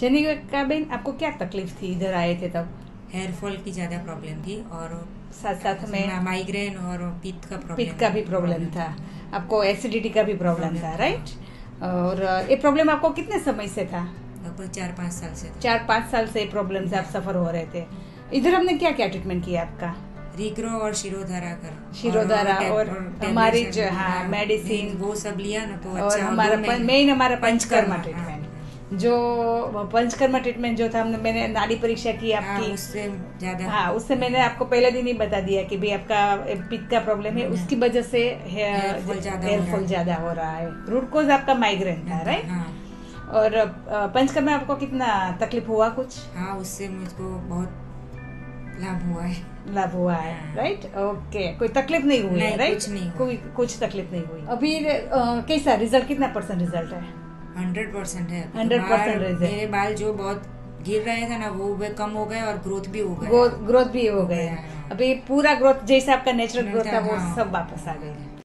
जनिका बेन आपको क्या तकलीफ़ थी? इधर आए थे तब। हेयर फॉल की ज़्यादा प्रॉब्लम थी और साथ साथ में माइग्रेन और पित्त का प्रॉब्लम पित्त का भी प्रॉब्लम था। आपको एसिडिटी का भी प्रॉब्लम था राइट और ये प्रॉब्लम आपको कितने समय से था? लगभग चार पाँच साल से चार पाँच साल से प्रॉब्लम से आप सफ़र हो रहे थे। इधर हमने क्या क्या ट्रीटमेंट किया आपका? रिग्रो और शिरोधारा कर शिरोधारा और हमारी जो हाँ मेडिसिन वो सब लिया ना तो और अच्छा हमारा मेन हमारा पंचकर्मा ट्रीटमेंट जो पंचकर्मा ट्रीटमेंट जो था हमने मैंने नाड़ी परीक्षा की हाँ, आपकी। उससे ज़्यादा। हाँ उससे मैंने आपको पहले दिन ही बता दिया कि भाई आपका पित्त का प्रॉब्लम है। उसकी वजह से हेयर हो फॉल है। ज़्यादा हो रहा है। रूट कोज आपका माइग्रेन था राइट हाँ। और पंचकर्मा आपको कितना तकलीफ़ हुआ कुछ? हाँ उससे मुझको बहुत लाभ हुआ है। लाभ हुआ है हाँ। राइट ओके कोई तकलीफ़ नहीं हुई है राइट कुछ नहीं कोई कुछ तकलीफ़ नहीं हुई। अभी कैसा रिज़ल्ट कितना परसेंट रिज़ल्ट है? हंड्रेड परसेंट है। 100% बाल- मेरे बाल जो बहुत गिर रहे थे ना वो भी कम हो गए और ग्रोथ भी हो गया। ग्रोथ भी हो गया हाँ। अभी पूरा ग्रोथ जैसे आपका नेचुरल ग्रोथ था वो हाँ। सब वापस आ गया